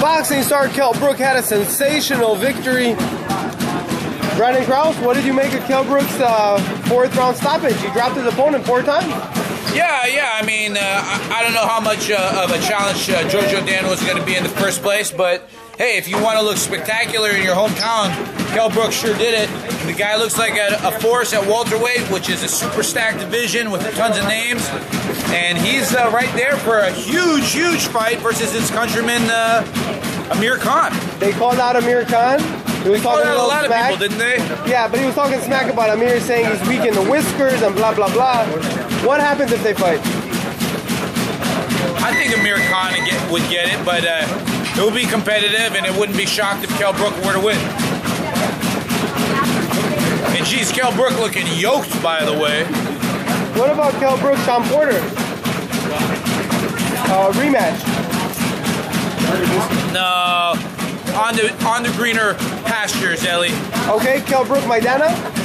Boxing star Kell Brook had a sensational victory. Brandon Krause, what did you make of Kell Brook's uh, fourth round stoppage? He dropped his opponent four times. Yeah, yeah. I mean, uh, I, I, don't know how much uh, of a challenge uh, Jo Jo Dan was going to be in the first place, but hey, if you want to look spectacular in your hometown, Kell Brook sure did it. The guy looks like a, a force at welterweight, which is a super stacked division with tons of names, and he's uh, right there for a huge, huge fight versus his countryman uh, Amir Khan. They called out Amir Khan. He was talking a, a lot smack. of people, didn't they? Yeah, but he was talking smack about Amir, saying he's weak in the whiskers and blah blah blah. What happens if they fight? I think Amir Khan would get, would get it, but uh, it would be competitive, and it wouldn't be shocked if Kell Brook were to win. And geez, Kell Brook looking yoked, by the way. What about Kell Brook, Shawn Porter? Uh, rematch. No, on the on the greener pastures, Elie. Okay, Kell Brook, Maidana.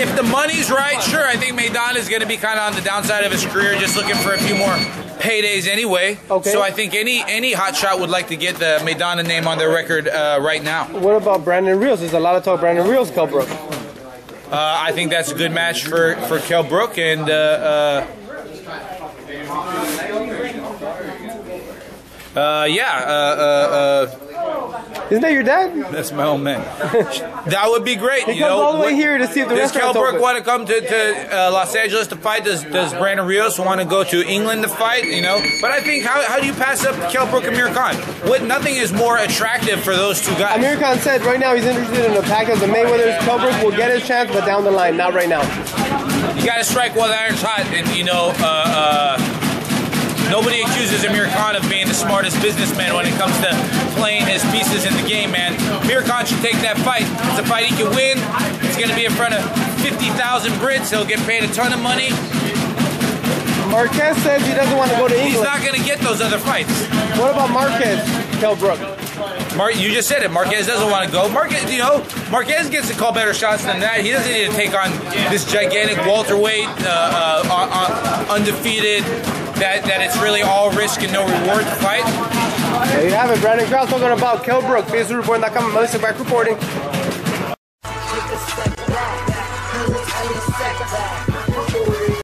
If the money's right, sure. I think Maidana is going to be kind of on the downside of his career, just looking for a few more paydays anyway. Okay. So I think any any hot shot would like to get the Maidana name on their record uh, right now. What about Brandon Rios? There's a lot of talk. Brandon Rios, Kell Brook. Uh, I think that's a good match for for Kell Brook and. Uh, uh, uh yeah, uh, isn't that your dad? That's my old man. that would be great. He you comes know, all the way here to see if the does Kell Brook want to come to, to uh, Los Angeles to fight? Does Does Brandon Rios want to go to England to fight? You know, but I think how, how do you pass up Kell Brook and Amir Khan? What nothing is more attractive for those two guys. Amir Khan said right now he's interested in a pack of the Mayweather's. Kell Brook will get his chance, but down the line, not right now. You got to strike while the iron's hot, and you know. Uh, uh, Nobody accuses Amir Khan of being the smartest businessman when it comes to playing his pieces in the game, man. Amir Khan should take that fight. It's a fight he can win. It's going to be in front of 50,000 Brits. He'll get paid a ton of money. Marquez says he doesn't want to go to England. He's not going to get those other fights. What about Marquez, Kell Brook? Mar- you just said it. Marquez doesn't want to go. Marquez, you know, Marquez gets to call better shots than that. He doesn't need to take on this gigantic welterweight, uh, uh, uh, undefeated that, that it's really all risk and no reward to fight. There you have it. Brandon Krause talking about Kell Brook. Facebook Report.com. Elie Seckbach reporting.